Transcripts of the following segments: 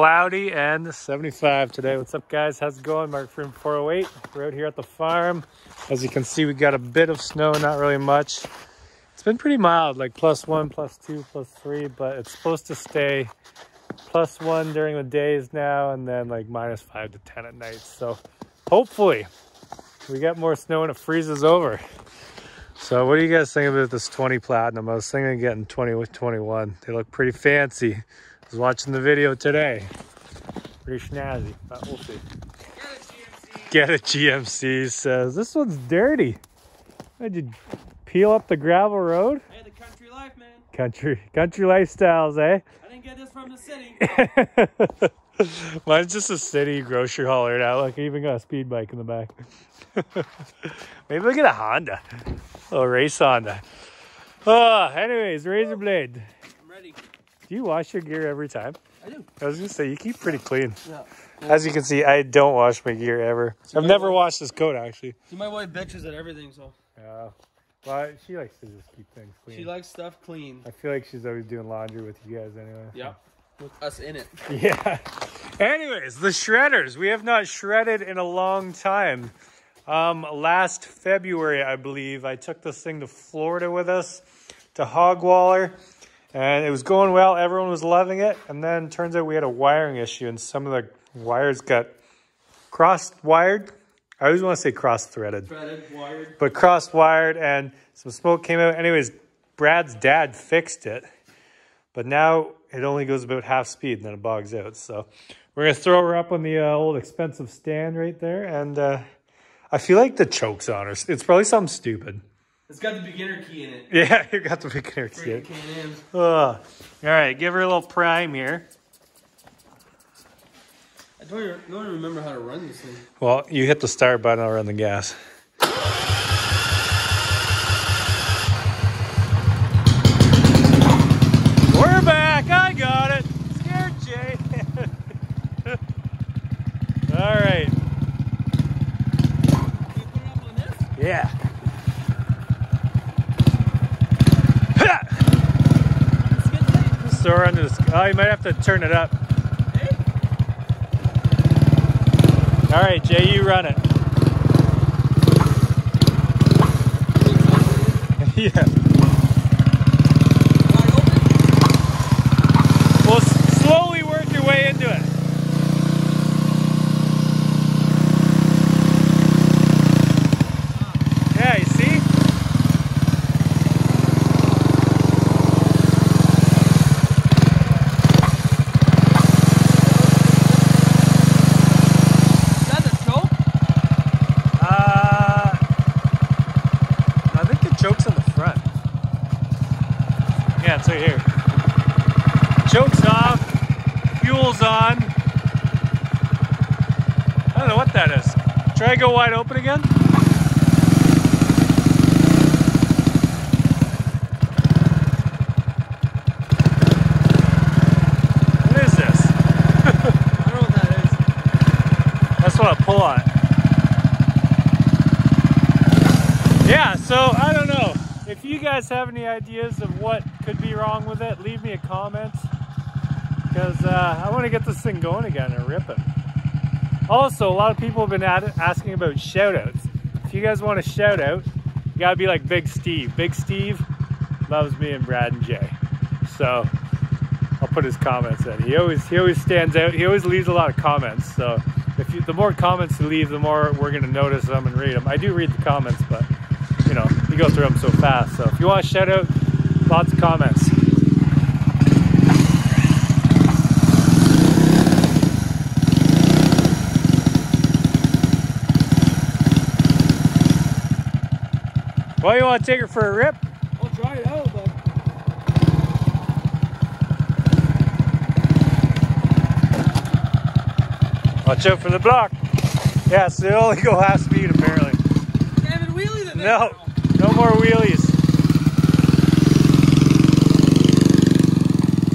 cloudy and 75 today. What's up, guys? How's it going? Mark from 408. We're out here at the farm. As you can see, we got a bit of snow, not really much. It's been pretty mild, like plus one, plus two, plus three, but it's supposed to stay plus one during the days now and then like minus five to 10 at night. So hopefully we get more snow and it freezes over. So what do you guys think about this 20 Platinum? I was thinking of getting 20 with 21. They look pretty fancy. Was watching the video today. Pretty snazzy, but we'll see. Get a GMC says, this one's dirty. Did you peel up the gravel road? Hey, the country life, man. Country, country lifestyles, eh? I didn't get this from the city. Mine's just a city grocery hauler now. Look, I even got a speed bike in the back. Maybe we'll get a Honda. A little race Honda. Oh, anyways, razor blade. I'm ready. Do you wash your gear every time? I do. I was gonna say you keep pretty clean. Yeah. As you can see, I don't wash my gear ever. I've never washed this coat actually. See, my wife bitches at everything, so Yeah. Well, she likes to just keep things clean. she likes stuff clean. I feel like she's always doing laundry with you guys anyway. Yeah. With us in it. Yeah. Anyways, the shredders. We have not shredded in a long time. Um, last February, I believe, I took this thing to Florida with us to Hogwaller, and it was going well. Everyone was loving it, and then turns out we had a wiring issue, and some of the wires got cross-wired. I always want to say cross-threaded Threaded, wired. but cross wired and some smoke came out. Anyways, Brad's dad fixed it, but now it only goes about half speed and then it bogs out. So we're gonna throw her up on the uh, old expensive stand right there, and uh, I feel like the choke's on her. It's probably something stupid. It's got the beginner key in it. Yeah, you got the beginner Freaking kit. Can-Ams. Ugh. All right, give her a little prime here. I don't even, don't even remember how to run this thing. Well, you hit the start button, I'll run the gas. We're back. I got it. Scared Jay. All right. Can you put it up on this? Yeah. Let's get that. So we're under this. Oh, you might have to turn it up. All right, Jay, you run it. yeah. Wide open. Well, s- slowly work your way into it. Yeah, you see? Is that the choke? Uh, I think the choke's in the front. Yeah, it's right here. Choke's off, fuel's on. I don't know what that is. Try to go wide open again. What is this? I don't know what that is. That's what I pull on. Yeah, so I don't know. If you guys have any ideas of what could be wrong with it, leave me a comment. Because uh, I want to get this thing going again and rip it. Also, a lot of people have been asking about shout outs. If you guys want a shout out, you gotta be like Big Steve. Big Steve loves me and Brad and Jay. So I'll put his comments in. He always he always stands out. He always leaves a lot of comments. So if you, the more comments you leave, the more we're gonna notice them and read them. I do read the comments, but you know you go through them so fast. So if you want a shout out, lots of comments. Well, you want to take her for a rip? I'll try it out, but Watch out for the block. Yeah, so they only go half speed apparently. damn it, wheelie. No, no more wheelies.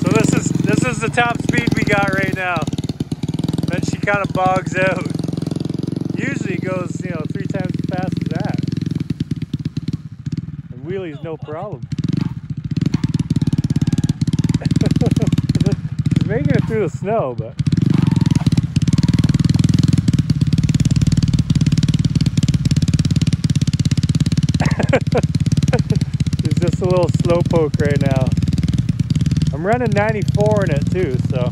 So this is this is the top speed we got right now. Then she kind of bogs out. Usually it goes, you know, three times as fast as that. And wheelies no problem. Making it through the snow, but. She's just a little slowpoke right now. I'm running 94 in it too, so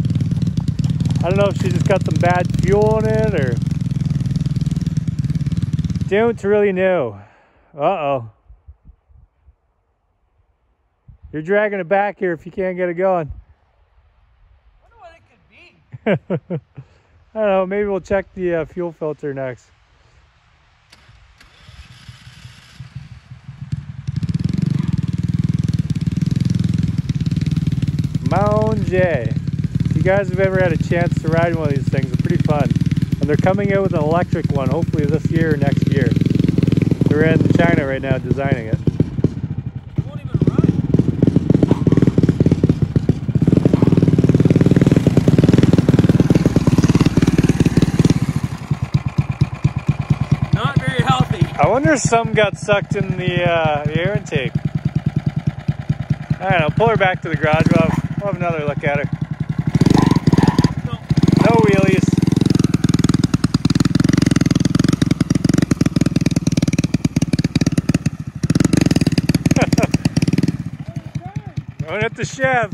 I don't know if she just got some bad fuel in it or don't really know. Uh-oh. You're dragging it back here if you can't get it going. wonder what it could be. I don't know, maybe we'll check the uh, fuel filter next. Mound J. If you guys have ever had a chance to ride one of these things, they're pretty fun. And they're coming out with an electric one, hopefully this year or next year. They're in China right now designing. It won't even run. Not very healthy. I wonder if some got sucked in the, uh, the air intake. All right, I don't pull her back to the garage. We'll have, we'll have another look at her. No. No wheelies. Don't hit the Chev.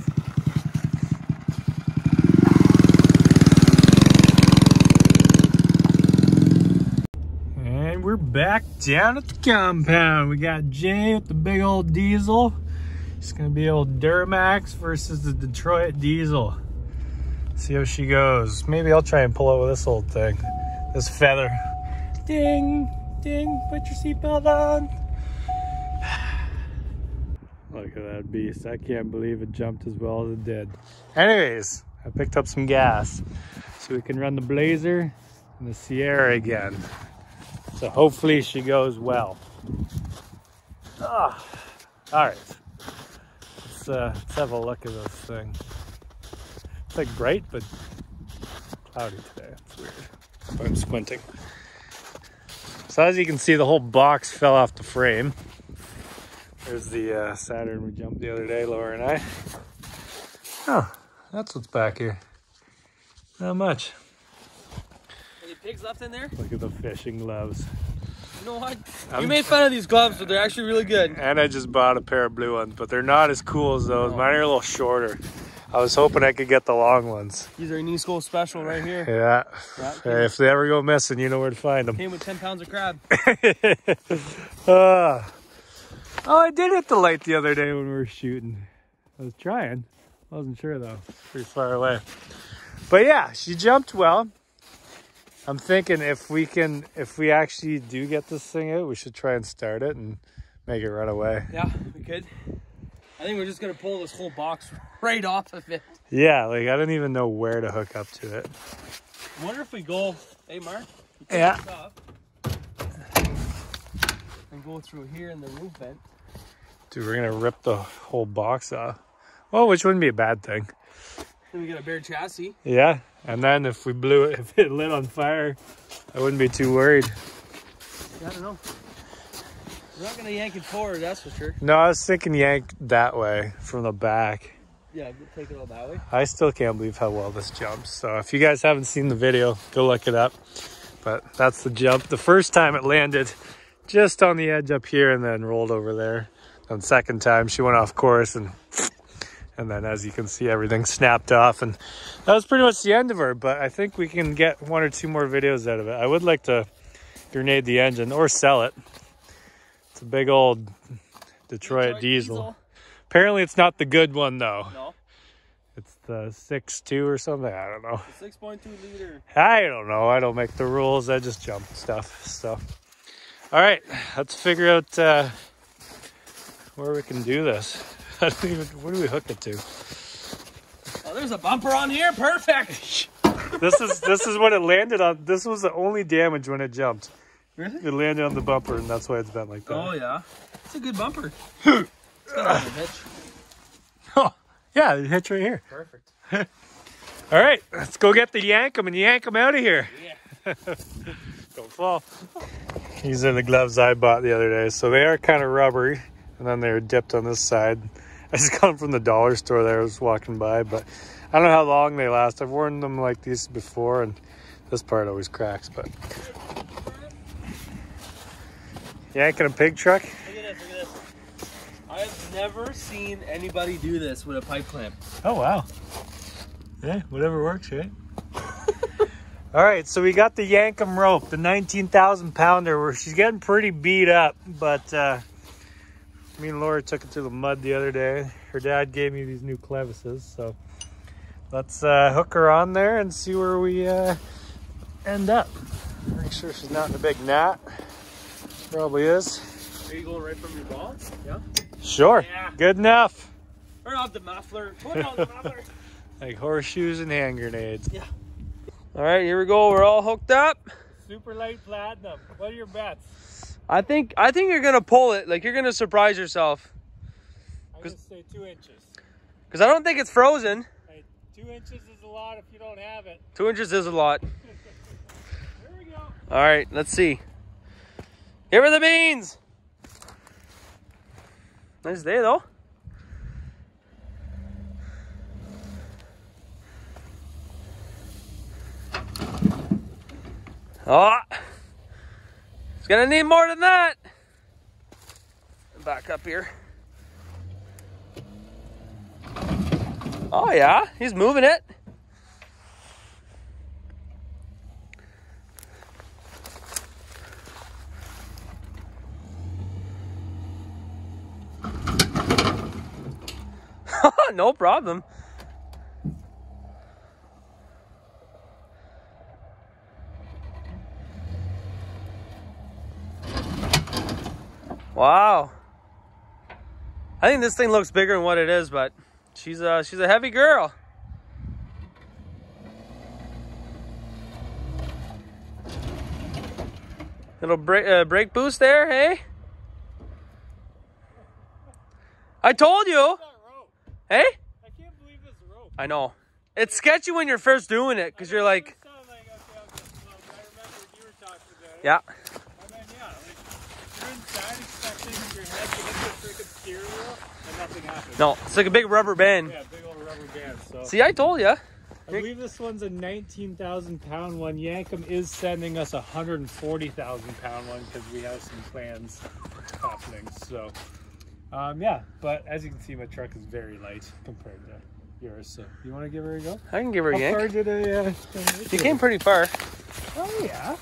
And we're back down at the compound. We got Jay with the big old diesel. It's gonna be old Duramax versus the Detroit diesel. See how she goes. Maybe I'll try and pull out with this old thing. This feather. Ding, ding, put your seatbelt on. Look at that beast. I can't believe it jumped as well as it did. Anyways, I picked up some gas so we can run the Blazer and the Sierra again. So hopefully she goes well. Ah, all right. Let's, uh, let's have a look at this thing. It's like bright, but cloudy today. It's weird. But I'm squinting. So as you can see, the whole box fell off the frame. There's the uh, Saturn we jumped the other day, Laura and I. Oh, that's what's back here. Not much. Pigs left in there? Look at the fishing gloves. You know what? I'm- you made fun of these gloves, but they're actually really good. And I just bought a pair of blue ones, but they're not as cool as those. No. Mine are a little shorter. I was hoping I could get the long ones. These are Nisco special right here. Yeah. If they ever go missing, you know where to find them. Came with 10 pounds of crab. Uh, oh, I did hit the light the other day when we were shooting. I was trying. I wasn't sure though. Pretty far away. But yeah, she jumped well. I'm thinking if we can, if we actually do get this thing out, we should try and start it and make it run away. Yeah, we could. I think we're just gonna pull this whole box right off of it. Yeah, like I don't even know where to hook up to it. I wonder if we go, hey Mark, Yeah. and go through here in the roof vent. Dude, we're gonna rip the whole box off. Well, which wouldn't be a bad thing. Then we got a bare chassis. Yeah, and then if we blew it, if it lit on fire, I wouldn't be too worried. Yeah, I don't know. We're not gonna yank it forward, that's for sure. No, I was thinking yank that way from the back. Yeah, take it all that way. I still can't believe how well this jumps. So if you guys haven't seen the video, go look it up. But that's the jump. The first time it landed just on the edge up here and then rolled over there. And second time she went off course and and then as you can see everything snapped off and that was pretty much the end of her. But I think we can get one or two more videos out of it. I would like to grenade the engine or sell it. It's a big old Detroit, Detroit diesel. Apparently it's not the good one though. No, It's the six two or something. I don't know. 6.2 liter. I don't know. I don't make the rules. I just jump stuff. So, all right, let's figure out uh, where we can do this. I don't even. Where do we hook it to? Oh, there's a bumper on here. Perfect. This is this is what it landed on. This was the only damage when it jumped. Really? It landed on the bumper, and that's why it's bent like that. Oh yeah, it's a good bumper. it's got a hitch. Oh, yeah, it hits right here. Perfect. All right, let's go get the yank 'em and yank 'em out of here. Yeah. Don't fall. These are the gloves I bought the other day. So they are kind of rubbery, and then they're dipped on this side. I just got them from the dollar store there. I was walking by, but I don't know how long they last. I've worn them like these before, and this part always cracks. But yanking a pig truck. Look at this, look at this. I have never seen anybody do this with a pipe clamp. Oh wow. Yeah, whatever works, right? All right, so we got the Yankum rope, the 19,000 pounder, where she's getting pretty beat up, but uh, me and Laura took it to the mud the other day. Her dad gave me these new clevises, so let's uh, hook her on there and see where we uh, end up. Make sure she's not in a big knot. Probably is. Are you going right from your ball? Yeah. Sure, Yeah. good enough. Turn off the muffler. Turn off the muffler. Like horseshoes and hand grenades. yeah. All right, here we go. We're all hooked up. Super light platinum. What are your bets? I think I think you're gonna pull it. Like you're gonna surprise yourself. I'm gonna say two inches. Cause I don't think it's frozen. Hey, two inches is a lot if you don't have it. Two inches is a lot. Here we go. All right, let's see. Here are the beans. Nice day though. Oh, gonna need more than that. Back up here. Oh yeah, he's moving it. no problem. Wow. I think this thing looks bigger than what it is, but she's a, she's a heavy girl. Little brake, uh, brake boost there, hey? I told you. Hey? I can't believe this rope. I know. It's sketchy when you're first doing it because you're like, like, okay, okay, well, I remember you were talking about it. yeah. And then, yeah, like, you're inside expecting your head to hit the freaking steering wheel, and nothing happens. No, it's like a big rubber band. Yeah, big old rubber band. So See, I told you. I believe this one's a 19,000 pound one. Yankum is sending us a 140,000 pound one because we have some plans happening. So, um, yeah, but as you can see, my truck is very light compared to yours. So, you want to give her a go? I can give her a How far did I? Uh, You came pretty far. Oh yeah.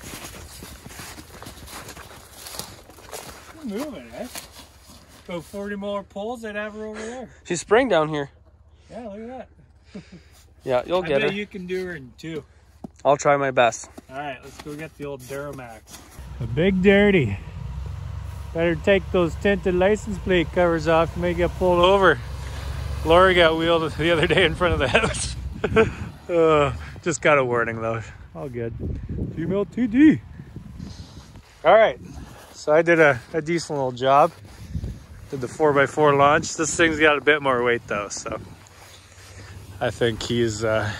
We're moving, eh? About 40 more poles, I'd have her over there. She's spring down here. Yeah, look at that. Yeah, you'll I get bet her. you can do her in two. I'll try my best. All right, let's go get the old Duramax. A big dirty. Better take those tinted license plate covers off. You may get pulled over. Laura got wheeled the other day in front of the house. uh, just got a warning though. All good. Female 2D. All right, so I did a, a decent little job. Did the 4x4 launch. This thing's got a bit more weight though, so I think he's uh,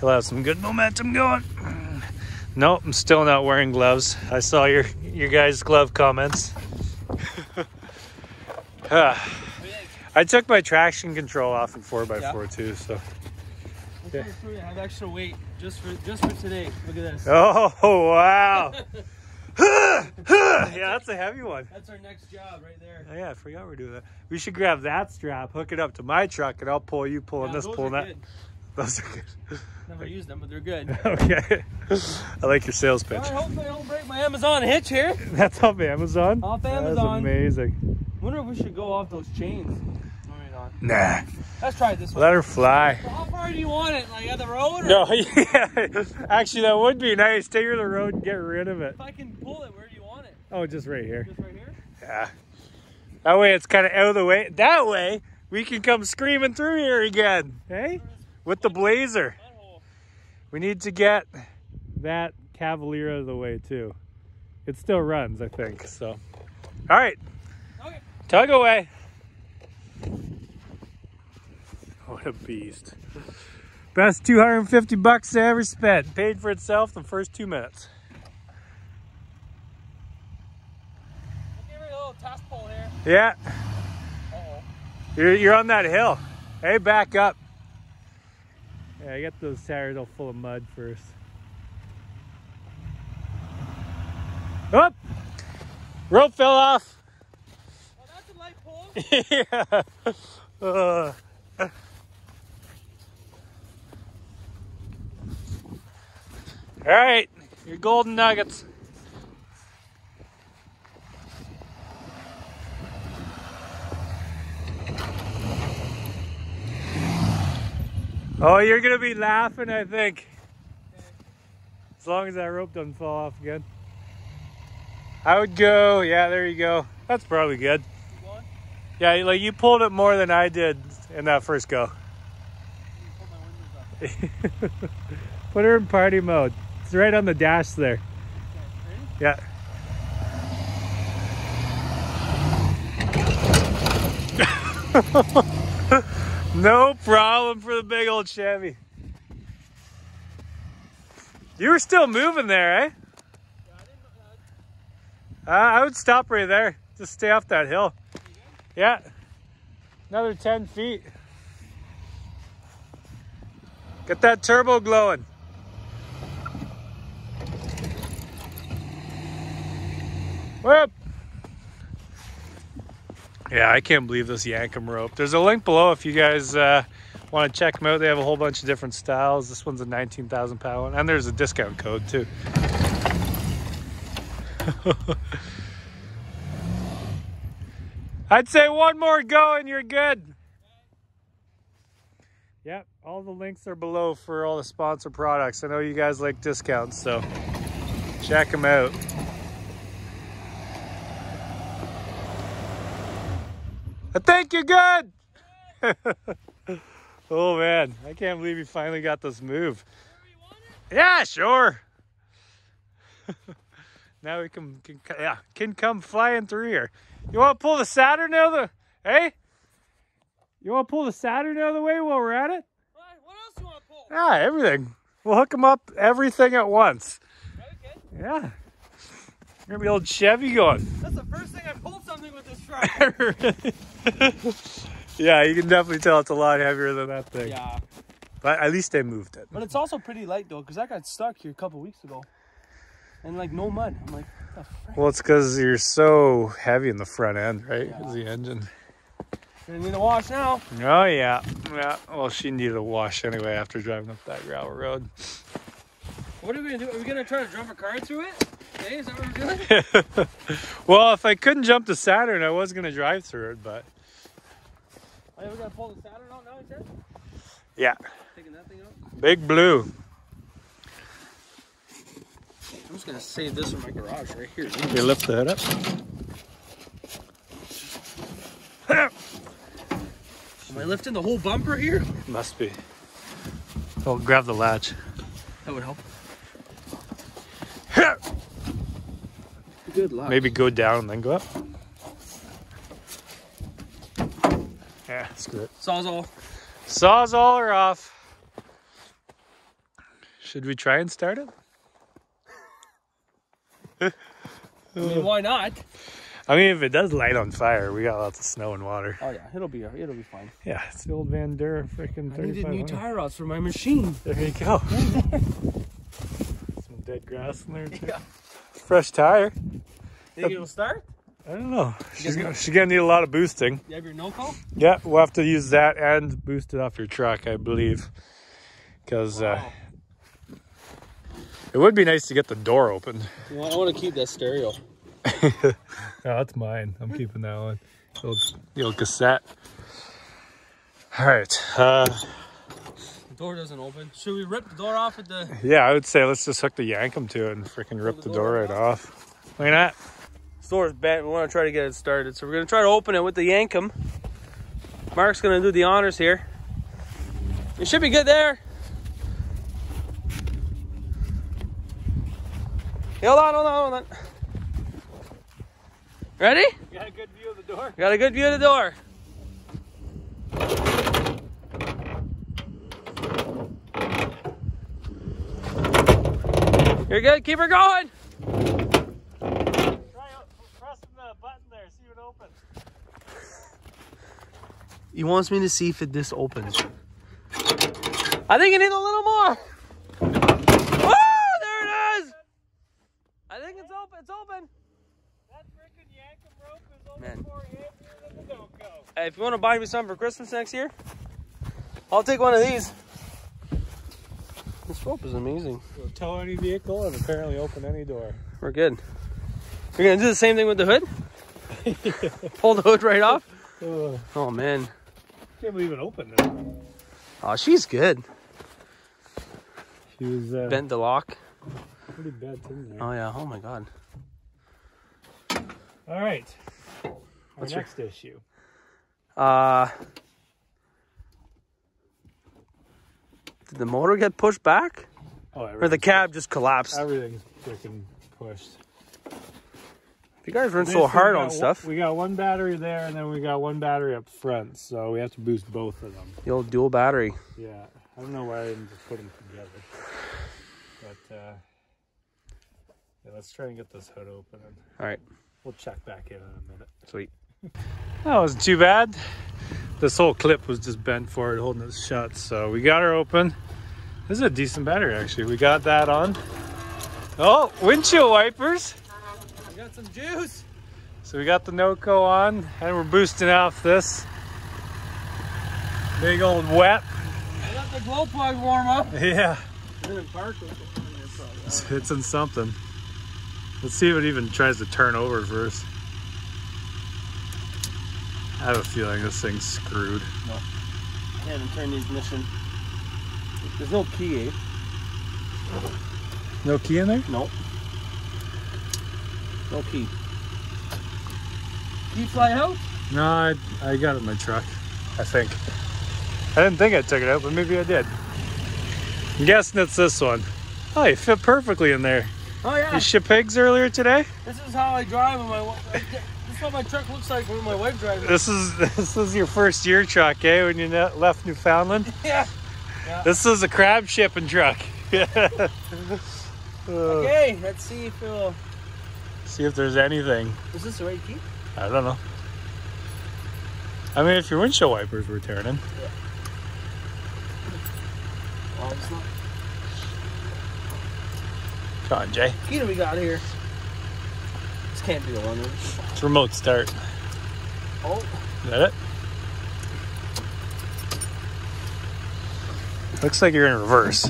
he'll have some good momentum going. Nope, I'm still not wearing gloves. I saw your your guys' glove comments. I took my traction control off in 4x4 too, so. I have extra weight just for just for today. Look at this. Oh, wow. yeah, that's a heavy one. That's our next job right there. Oh, yeah, I forgot we're doing that. We should grab that strap, hook it up to my truck, and I'll pull you pulling Yeah, this, pulling that. good. Those are good. Never used them, but they're good. Okay. I like your sales pitch. Right, hopefully I don't break my Amazon hitch here. That's off Amazon? Off Amazon. That's Amazon. amazing. Wonder if we should go off those chains. No, we're not. Nah. Let's try this one. Let her fly. How far do you want it? Like at the road? Or No, yeah. Actually, that would be nice. Take her to the road and get rid of it. If I can pull it, where do you want it? Oh, just right here. Just right here? Yeah. That way it's kind of out of the way. That way we can come screaming through here again. Hey? With the blazer. We need to get that Cavalier out of the way too. It still runs, I think. So, all right, Okay. tug away. What a beast! Best 250 bucks I ever spent. Paid for itself the first two minutes. Give her a little test pull here. Yeah, Uh-oh. you're you're on that hill. Hey, back up. Yeah, I got those tires all full of mud first. Up! Rope fell off. Oh, that's a light pole. yeah. Uh. All right, your golden nuggets. Oh, you're gonna be laughing, I think. As long as that rope doesn't fall off again. I would go, yeah, there you go. That's probably good. Yeah, like you pulled it more than I did in that first go. Put her in party mode. It's right on the dash there. Yeah. no problem for the big old Chevy. You were still moving there, eh? Uh, I would stop right there. Just stay off that hill. Yeah. Another 10 feet. Get that turbo glowing. Yeah, I can't believe this Yankum rope. There's a link below if you guys uh, want to check them out. They have a whole bunch of different styles. This one's a 19,000 pound one, and there's a discount code too. I'd say one more go and you're good. Yep, all the links are below for all the sponsor products. I know you guys like discounts, so check them out. I think you're good. oh man, I can't believe you finally got this move. Yeah, sure. now we can, can yeah can come flying through here. You want to pull the Saturn out of the hey? You want to pull the Saturn out of the way while we're at it? What, else you want to pull? Yeah, everything. We'll hook them up everything at once. Okay. Yeah. Gonna be old Chevy going. That's the first thing I pulled something with this truck. yeah, you can definitely tell it's a lot heavier than that thing. yeah. But at least they moved it. But it's also pretty light though, because I got stuck here a couple weeks ago. And like no mud. I'm like, what the frick? Well, it's because you're so heavy in the front end, right? Is the engine. Gonna need a wash now. Oh yeah, yeah. Well, she needed a wash anyway after driving up that gravel road. What are we gonna do? Are we gonna try to drive a car through it? Hey, is that what we're doing? well, if I couldn't jump the Saturn, I was gonna drive through it, but Oh, yeah, we gotta pull the Saturn out now, you yeah, Taking that thing out? big blue. I'm just gonna save this in my garage right here. You lift the hood up. Am I lifting the whole bumper here? Must be. Oh, grab the latch. That would help. Good luck. Maybe go down and then go up. Yeah, screw it. Sawzall. Saws all are off. Should we try and start it? I mean, why not? I mean, if it does light on fire, we got lots of snow and water. Oh yeah, it'll be it'll be fine. Yeah, it's the old Van Der freaking I needed new 3500. tie rods for my machine. There you go. Some dead grass in there too. Yeah. Fresh tire. Think it'll start? I don't know. She's gonna, she's gonna need a lot of boosting. You have your Noco? Yeah, we'll have to use that and boost it off your truck, I believe. Because uh, it would be nice to get the door open. Well, I want to keep that stereo. oh, that's mine. I'm keeping that one. The old, the old cassette. All right. Uh, door doesn't open. Should we rip the door off at the yeah, I would say let's just hook the Yankum to it and freaking rip the door right off. Why not? store's bent? We want to try to get it started, so we're gonna try to open it with the Yankum. Mark's gonna do the honors here. It should be good there. Hey, Hold on, hold on, hold on. Ready? You got a good view of the door? Got a good view of the door. You're good. Keep her going. Try pressing the button there, see if it opens. He wants me to see if it, this opens. I think you need a little more. Oh, there it is. I think it's open. It's open. That freaking Yankum rope is over Man. more heavier than the Noco. Hey, if you want to buy me some for Christmas next year, I'll take one of these. This rope is amazing. It'll tow any vehicle and apparently open any door. We're good. You're gonna do the same thing with the hood? Pull the hood right off? Ugh. Oh man. can't believe it opened it. Oh, she's good. She was uh, Bent the lock. pretty bad in there. Oh yeah. Oh my god. All right. Our What's your- next issue. Uh. Did the motor get pushed back, Oh, or the cab just collapsed? Everything's freaking pushed. You guys run so hard on stuff. We got one battery there, and then we got one battery up front, so we have to boost both of them. The old dual battery. Yeah, I don't know why I didn't just put them together. But uh, yeah, let's try and get this hood open, All right. we'll check back in in a minute. Sweet. That wasn't too bad. This whole clip was just bent forward, holding it shut. So we got her open. This is a decent battery, actually. We got that on. Oh, windshield wipers. We got some juice. So we got the Noco on, and we're boosting off this big old wet. We got the glow plug warm up. Yeah, Then it barked. it's, it's in something. Let's see if it even tries to turn over first. I have a feeling this thing's screwed. No. Can't even turn the ignition. There's no key, eh? No key in there? Nope. No key. Key fly out? No, I, I got it in my truck, I think. I didn't think I took it out, but maybe I did. I'm guessing it's this one. Oh, you fit perfectly in there. Oh yeah. You ship pigs earlier today? This is how I drive wa- This is what my truck looks like when my wife drives it. This is this is your first year truck, eh? When you left Newfoundland. Yeah. This is a crab shipping truck. Uh, Okay, let's see if it'll... See if there's anything. Is this the right key? I don't know. I mean, if your windshield wipers were turning, it's not. come on, Jay. Key do we got here? Can't be the one. It's remote start. Oh, Is that it? Looks like you're in reverse.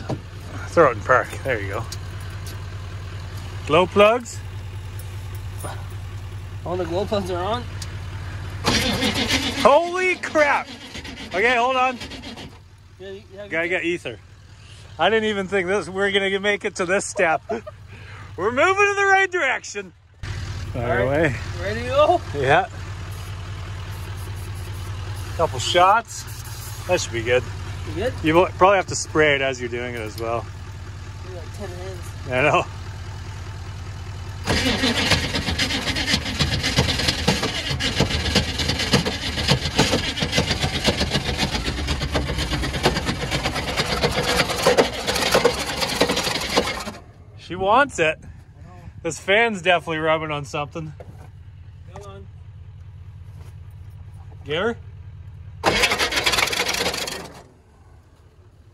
Throw it in park. There you go. Glow plugs. all the glow plugs are on. Holy crap! Okay, hold on. Yeah, you Gotta get ether. I didn't even think this. We're gonna make it to this step. We're moving in the right direction. Fire All right. away. Ready to go? Yeah. Couple shots. That should be good. You good? You probably have to spray it as you're doing it as well. You got 10 hands. I know. She wants it. This fan's definitely rubbing on something. Come on. Get her?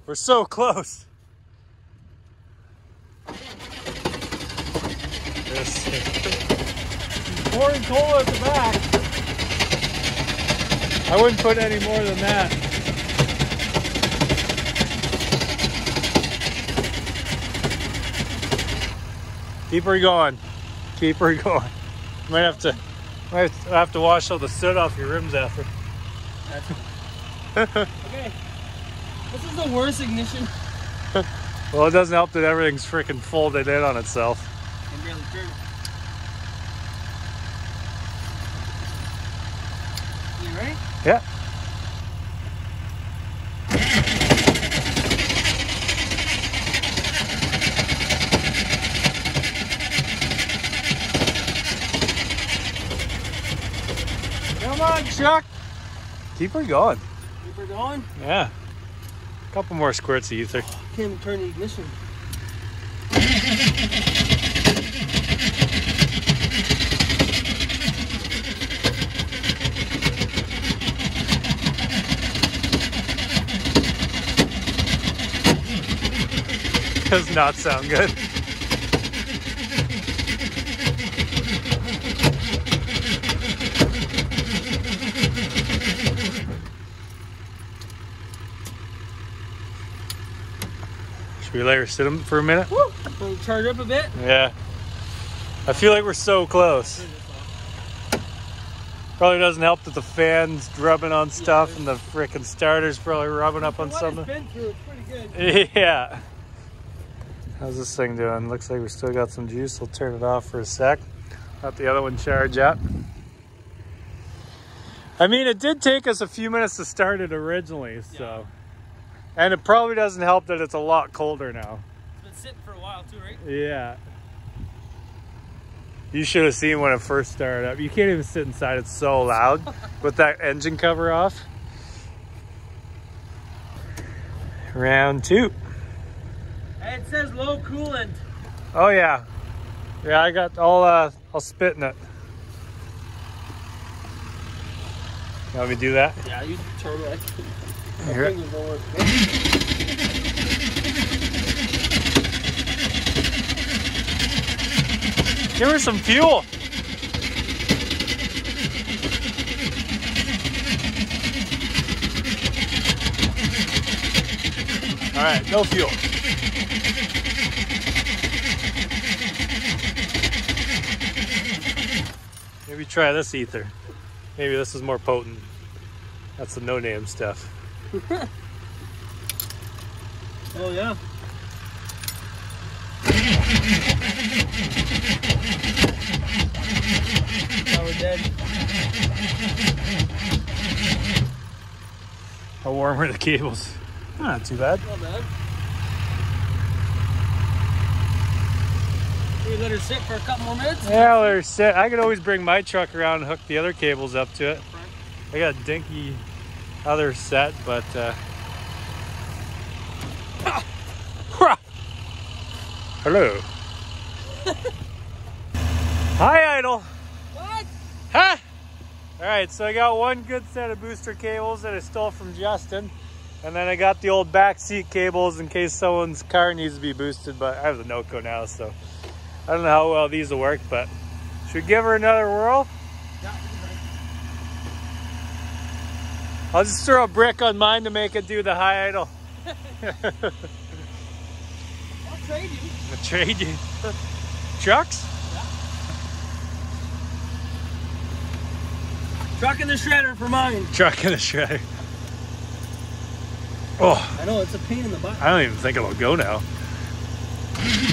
We're so close. This pouring cola at the back. I wouldn't put any more than that. Keep her going. Keep her going. Might have to might have to wash all the soot off your rims after. Okay. This is the worst ignition. Well, it doesn't help that everything's freaking folded in on itself. I'm barely turning. You ready? Yeah. Chuck. Keep her going. Keep her going. Yeah. A Couple more squirts of ether. Can't even turn the ignition. does not sound good. We let her sit 'em for a minute? Woo! We'll charge up a bit. Yeah. I feel like we're so close. Probably doesn't help that the fan's rubbing on stuff and the frickin' starter's probably rubbing up on something. been through, pretty good. Yeah. How's this thing doing? Looks like we still got some juice. We'll turn it off for a sec. Let the other one charge up. I mean, it did take us a few minutes to start it originally, so. And it probably doesn't help that it's a lot colder now. It's been sitting for a while too, right? Yeah. You should have seen when it first started up. You can't even sit inside. It's so loud with that engine cover off. Round two. Hey, it says low coolant. Oh yeah. Yeah, I got all uh I'll spit in it. You want me to do that? Yeah, you turn it. My Here. fingers don't. Give her some fuel. All right, no fuel. Maybe try this ether. Maybe this is more potent. That's the no-name stuff. Oh yeah. Now we're dead. How warm are the cables? Not too bad. Not bad. Let her sit for a couple more minutes. Yeah, let her sit. I could always bring my truck around and hook the other cables up to it. I got a dinky other set, but uh Hello. Hi idle. What? Huh? Alright, so I got one good set of booster cables that I stole from Justin. And then I got the old back seat cables in case someone's car needs to be boosted, but I have the Noco now, so I don't know how well these will work, but should we give her another whirl? Yeah, I'll just throw a brick on mine to make it do the high idle. I'll trade you. I'll trade you. Trucks? Truck in the shredder for mine. Truck in the shredder. Oh, I know it's a pain in the butt. I don't even think it'll go now.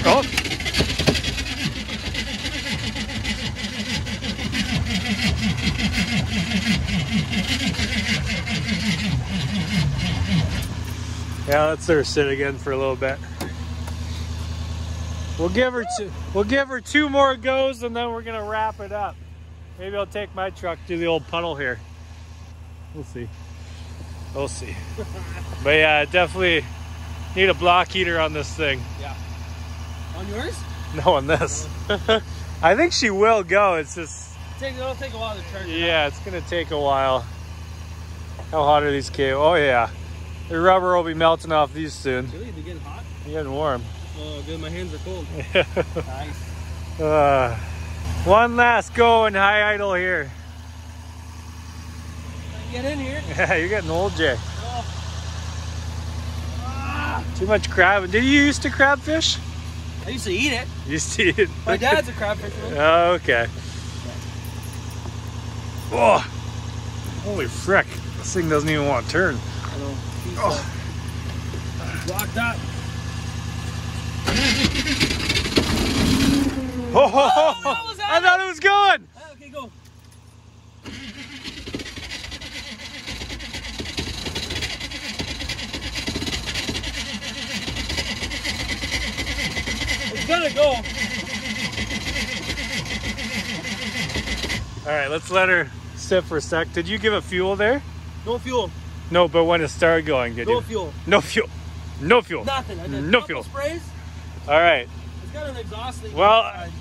Oh. Yeah, let's let her sit again for a little bit. We'll give her two. We'll give her two more goes, and then we're gonna wrap it up. Maybe I'll take my truck to the old puddle here. We'll see. We'll see. But yeah, definitely need a block heater on this thing. Yeah. On yours? No, on this. I think she will go. It's just, Take, it'll take a while to charge. it yeah, it's gonna take a while. How hot are these cables? Oh yeah, the rubber will be melting off these soon. Really? They getting hot? You're getting warm. Oh, good. My hands are cold. nice. Uh, one last go in high idle here. Get in here. Yeah, you're getting old, Jay. Oh. Ah, Too much crab. Did you used to crab fish? I used to eat it. You used to eat it. My dad's a crab fisherman. Oh, okay. Oh, holy frick! This thing doesn't even want to turn. I know. He's Oh. locked up. Oh, ho, ho, ho. that I thought it was going. Ah, okay, go. It's gonna go. All right, let's let her sit for a sec. Did you give it fuel there? No fuel. No, but when it started going, did No you? fuel. No fuel. No fuel. Nothing. I did No fuel. sprays. All right. It's got an exhaust leak. Well.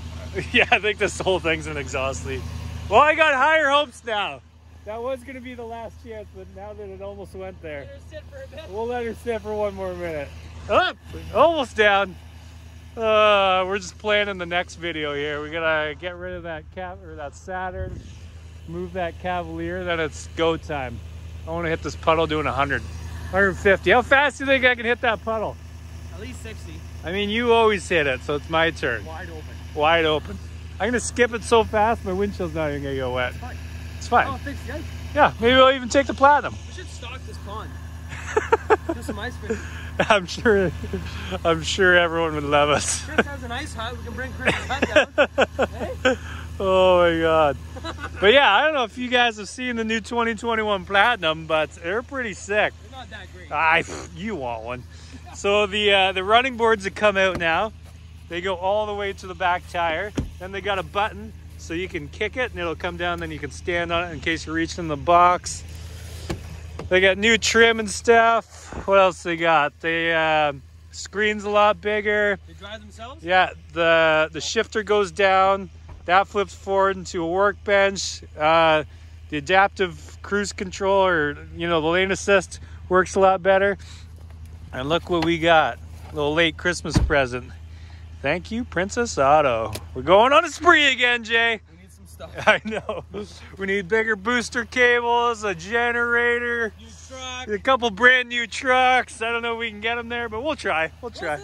Yeah, I think this whole thing's an exhaust leak. Well, I got higher hopes now. That was going to be the last chance, but now that it almost went there, Let her sit for a bit. we'll let her sit for one more minute. Up, almost down. Uh, we're just planning the next video here. We gotta get rid of that cap or that Saturn, move that Cavalier, then it's go time. I want to hit this puddle doing 100, 150. How fast do you think I can hit that puddle? At least 60. I mean, you always hit it, so it's my turn. Wide open. Wide open. I'm gonna skip it so fast, my windshield's not even gonna go wet. It's Fine. It's fine. Oh, thanks, guys. Yeah, maybe we'll even take the platinum. We should stock this pond. Do some ice fishing. I'm sure, I'm sure everyone would love us. Chris has an ice hut. We can bring Chris's hut down. Hey? Oh my god. But yeah, I don't know if you guys have seen the new 2021 Platinum, but they're pretty sick. They're not that great. I, you want one. So the uh, the running boards that come out now, they go all the way to the back tire. Then they got a button so you can kick it and it'll come down. Then you can stand on it in case you're reaching the box. They got new trim and stuff. What else they got? They uh, screen's a lot bigger. They drive themselves? Yeah, the the shifter goes down. That flips forward into a workbench. Uh, the adaptive cruise control, or you know, the lane assist works a lot better. And look what we got. A little late Christmas present. Thank you, Princess Auto. We're going on a spree again, Jay. We need some stuff. I know. We need bigger booster cables, a generator, a couple brand new trucks. I don't know if we can get them there, but we'll try. We'll try.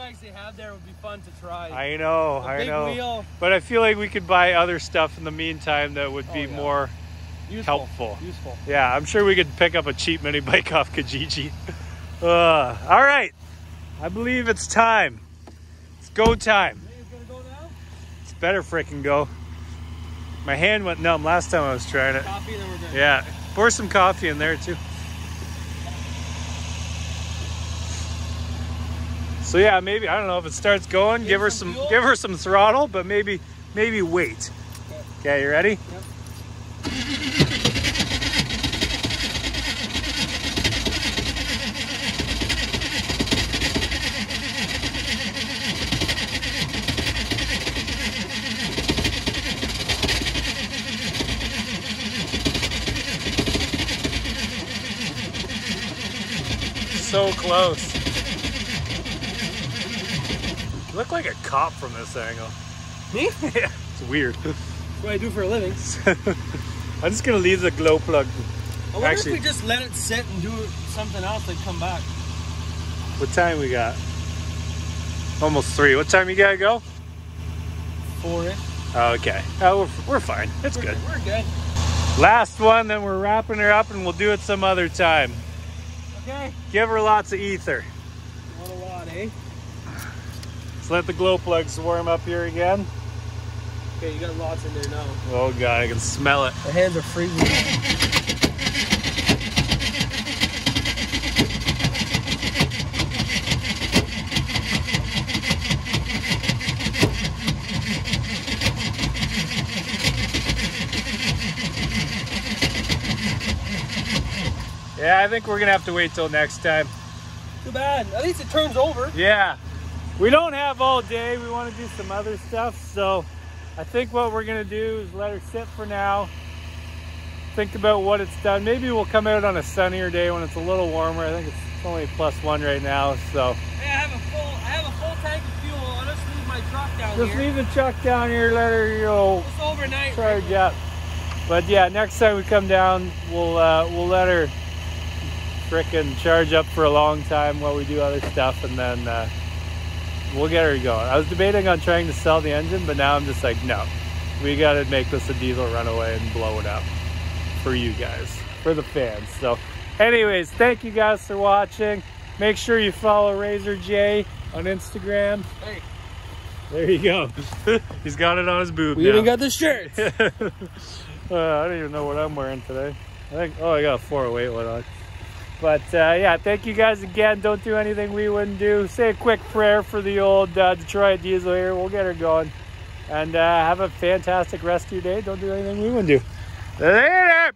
Bikes they have there would be fun to try. I know, A I know. wheel. But I feel like we could buy other stuff in the meantime that would be Oh, yeah. more Useful. helpful. Useful. Yeah, I'm sure we could pick up a cheap mini bike off Kijiji. Uh, all right, I believe it's time. It's go time. It's go? It's better frickin' go. My hand went numb last time I was trying it. Coffee, then we're good. Yeah, pour some coffee in there too. So yeah, maybe I don't know if it starts going. Give, Give her some give her some throttle, but maybe, maybe wait. Okay, you ready? Yep. So close. You look like a cop from this angle. Me? yeah, it's weird. That's what I do for a living. I'm just gonna leave the glow plug. I wonder Actually- if we just let it sit and do something else and come back. What time we got? Almost three. What time you gotta go? Oh, okay. Oh, we're, we're fine. It's We're good. We're good. Last one, then we're wrapping her up and we'll do it some other time. Okay. Give her lots of ether. What a lot, eh? Let's let the glow plugs warm up here again. Okay, you got lots in there now. Oh god, I can smell it. The hands are freezing. Yeah, I think we're gonna have to wait till next time. Too bad. At least it turns over. Yeah. We don't have all day. We want to do some other stuff. So I think what we're going to do is let her sit for now. Think about what it's done. Maybe we'll come out on a sunnier day when it's a little warmer. I think it's only plus one right now. So Hey, I have a full I have a full tank of fuel. I'll just leave my truck down just here. Just leave the truck down here. Let her, you know, Just overnight. charge up. But yeah, next time we come down, we'll uh, we'll let her frickin' charge up for a long time while we do other stuff, and then uh, we'll get her going. I was debating on trying to sell the engine, but now I'm just like, no, we got to make this a diesel runaway and blow it up for you guys, for the fans. So, anyways, thank you guys for watching. Make sure you follow Razor J on Instagram. Hey, There you go. He's got it on his boob. we now. even got the shirts. Uh, I don't even know what I'm wearing today. I think, oh, I got a 408 one on. But uh, yeah, thank you guys again. Don't do anything we wouldn't do. Say a quick prayer for the old uh, Detroit diesel here. We'll get her going. And uh, have a fantastic your day. Don't do anything we wouldn't do. Later!